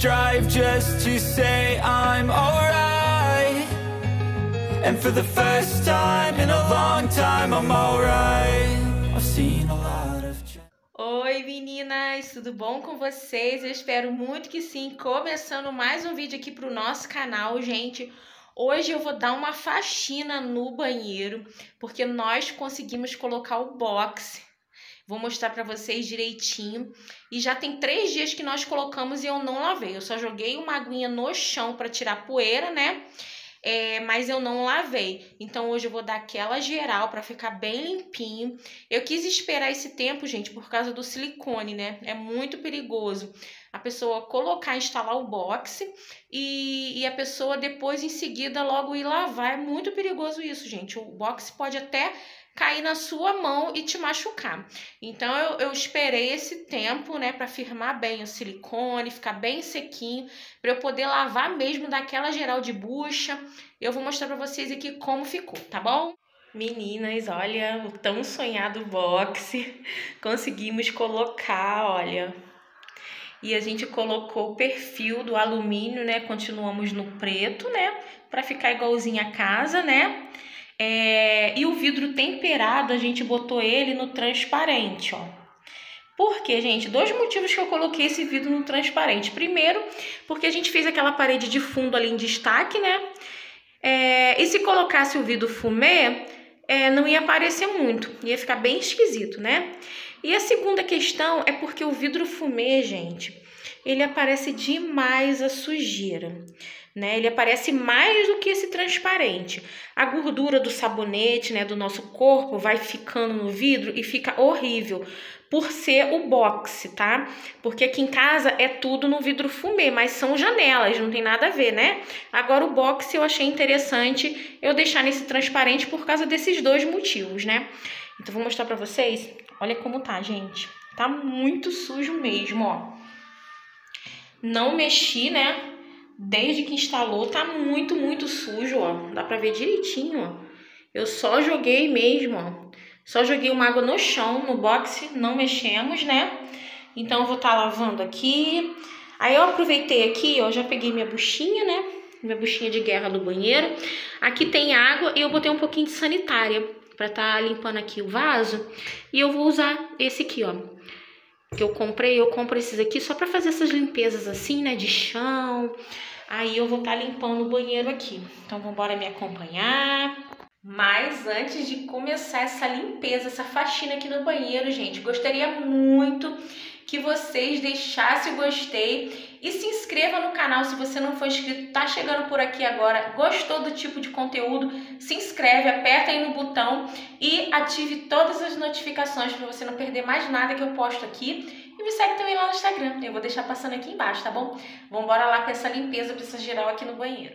I strive just to say I'm alright. And for the first time in a long time, I'm alright. I've seen a lot of. Oi meninas, tudo bom com vocês? Eu espero muito que sim. Começando mais um vídeo aqui pro nosso canal, gente. Hoje eu vou dar uma faxina no banheiro, porque nós conseguimos colocar o box. Vou mostrar para vocês direitinho. E já tem três dias que nós colocamos e eu não lavei. Eu só joguei uma aguinha no chão para tirar poeira, né? É, mas eu não lavei. Então hoje eu vou dar aquela geral para ficar bem limpinho. Eu quis esperar esse tempo, gente, por causa do silicone, né? É muito perigoso a pessoa colocar, instalar o box e, e a pessoa depois em seguida logo ir lavar. É muito perigoso isso, gente. O box pode até cair na sua mão e te machucar. Então eu, eu esperei esse tempo, né, para firmar bem o silicone, ficar bem sequinho, para eu poder lavar mesmo daquela geral de bucha. Eu vou mostrar para vocês aqui como ficou, tá bom? Meninas, olha o tão sonhado box. Conseguimos colocar, olha, e a gente colocou o perfil do alumínio, né? Continuamos no preto, né? Para ficar igualzinho a casa, né? É, e o vidro temperado, a gente botou ele no transparente, ó. Por quê, gente? Dois motivos que eu coloquei esse vidro no transparente. Primeiro, porque a gente fez aquela parede de fundo ali em destaque, né? É, e se colocasse o vidro fumê, é, não ia aparecer muito, ia ficar bem esquisito, né? E a segunda questão é porque o vidro fumê, gente, ele aparece demais a sujeira, né? Ele aparece mais do que esse transparente. A gordura do sabonete, né, do nosso corpo vai ficando no vidro e fica horrível por ser o boxe, tá? Porque aqui em casa é tudo no vidro fumê, mas são janelas, não tem nada a ver, né? Agora o boxe eu achei interessante eu deixar nesse transparente por causa desses dois motivos, né? Então vou mostrar para vocês. Olha como tá, gente. Tá muito sujo mesmo, ó. Não mexi, né? Desde que instalou, tá muito, muito sujo, ó. Dá pra ver direitinho, ó. Eu só joguei mesmo, ó. Só joguei uma água no chão, no boxe, não mexemos, né? Então, eu vou estar tá lavando aqui. Aí, eu aproveitei aqui, ó, já peguei minha buchinha, né? Minha buchinha de guerra do banheiro. Aqui tem água e eu botei um pouquinho de sanitária para estar tá limpando aqui o vaso. E eu vou usar esse aqui, ó. Que eu comprei, eu compro esses aqui só para fazer essas limpezas assim, né, de chão. Aí eu vou estar tá limpando o banheiro aqui. Então, vamos embora me acompanhar. Mas antes de começar essa limpeza, essa faxina aqui no banheiro, gente, gostaria muito que vocês deixassem o gostei e se inscreva no canal se você não for inscrito, tá chegando por aqui agora, gostou do tipo de conteúdo, se inscreve, aperta aí no botão e ative todas as notificações para você não perder mais nada que eu posto aqui. E me segue também lá no Instagram, eu vou deixar passando aqui embaixo, tá bom? Vamos embora lá pra essa limpeza, pra essa geral aqui no banheiro.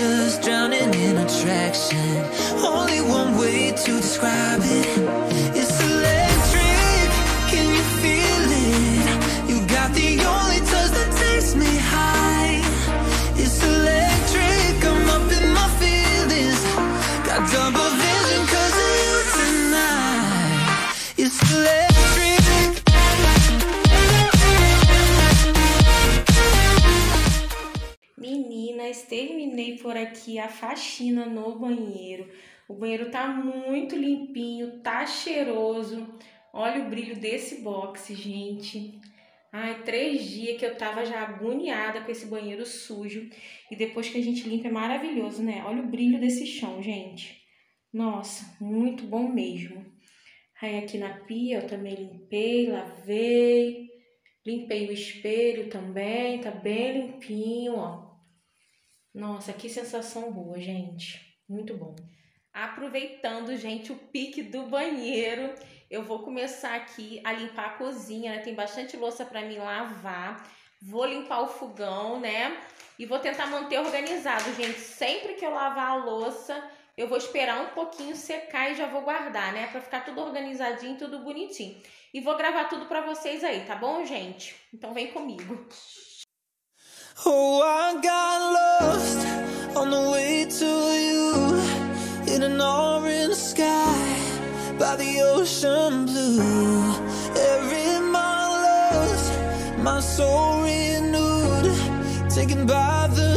just drowning in attraction. Only one way to describe it. Aqui a faxina no banheiro. O banheiro tá muito limpinho, tá cheiroso. Olha o brilho desse box, gente. Ai, três dias que eu tava já agoniada com esse banheiro sujo. E depois que a gente limpa é maravilhoso, né? Olha o brilho desse chão, gente. Nossa, muito bom mesmo. Aí aqui na pia eu também limpei, lavei. Limpei o espelho também, tá bem limpinho, ó. Nossa, que sensação boa, gente. Muito bom. Aproveitando, gente, o pique do banheiro, eu vou começar aqui a limpar a cozinha, né? Tem bastante louça para mim lavar. Vou limpar o fogão, né? E vou tentar manter organizado, gente. Sempre que eu lavar a louça, eu vou esperar um pouquinho secar e já vou guardar, né? Pra ficar tudo organizadinho, tudo bonitinho. E vou gravar tudo pra vocês aí, tá bom, gente? Então vem comigo. Oh, I got lost on the way to you in an orange sky by the ocean blue. Every mile lost, my soul renewed, taken by the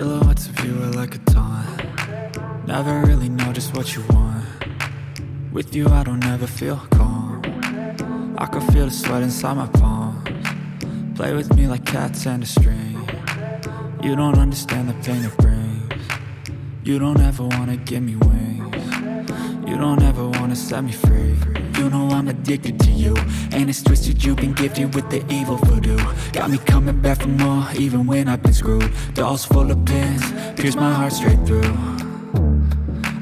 Silhouettes of you are like a taunt. Never really know just what you want. With you, I don't ever feel calm. I can feel the sweat inside my palms. Play with me like cats and a string. You don't understand the pain it brings. You don't ever wanna give me wings. You don't ever wanna set me free. You know I'm addicted to you. And it's twisted, you've been gifted with the evil voodoo. Got me coming back for more, even when I've been screwed. Dolls full of pins, pierce my heart straight through.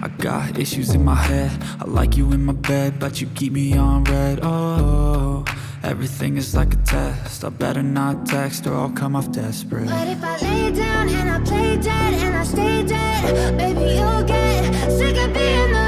I got issues in my head. I like you in my bed, but you keep me on red. Oh, everything is like a test. I better not text or I'll come off desperate. But if I lay down and I play dead and I stay dead, baby, you'll get sick of being the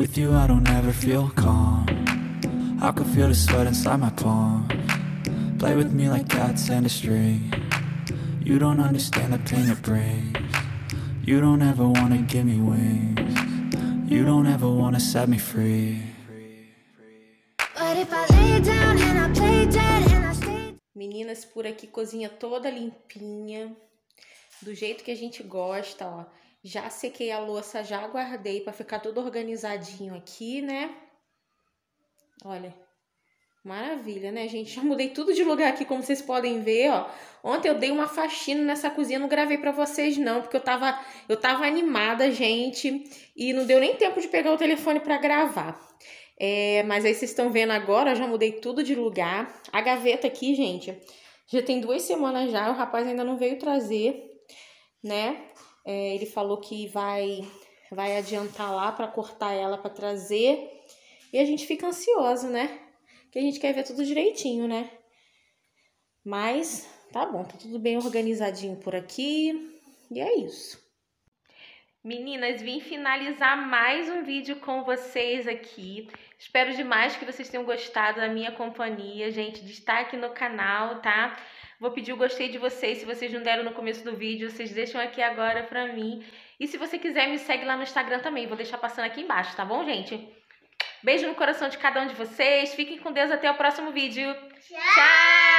with you, I don't ever feel calm. I can feel the sweat inside my palms. Play with me like cats and a string. You don't understand the pain it brings. You don't ever wanna give me wings. You don't ever wanna set me free. But if I lay down and I play dead and I stay Meninas, por aqui cozinha toda limpinha, do jeito que a gente gosta, ó. Já sequei a louça, já guardei pra ficar tudo organizadinho aqui, né? Olha, maravilha, né, gente? Já mudei tudo de lugar aqui, como vocês podem ver, ó. Ontem eu dei uma faxina nessa cozinha, não gravei pra vocês não, porque eu tava, eu tava animada, gente, e não deu nem tempo de pegar o telefone pra gravar. É, mas aí vocês estão vendo agora, já mudei tudo de lugar. A gaveta aqui, gente, já tem duas semanas já, o rapaz ainda não veio trazer, né? É, ele falou que vai vai adiantar lá para cortar ela para trazer. E a gente fica ansioso, né? Que a gente quer ver tudo direitinho, né? Mas tá bom, tá tudo bem organizadinho por aqui. E é isso. Meninas, vim finalizar mais um vídeo com vocês aqui. Espero demais que vocês tenham gostado da minha companhia, gente. Destaque no canal, tá? Vou pedir o gostei de vocês. Se vocês não deram no começo do vídeo, vocês deixam aqui agora pra mim. E se você quiser, me segue lá no Instagram também. Vou deixar passando aqui embaixo, tá bom, gente? Beijo no coração de cada um de vocês. Fiquem com Deus. Até o próximo vídeo. Tchau!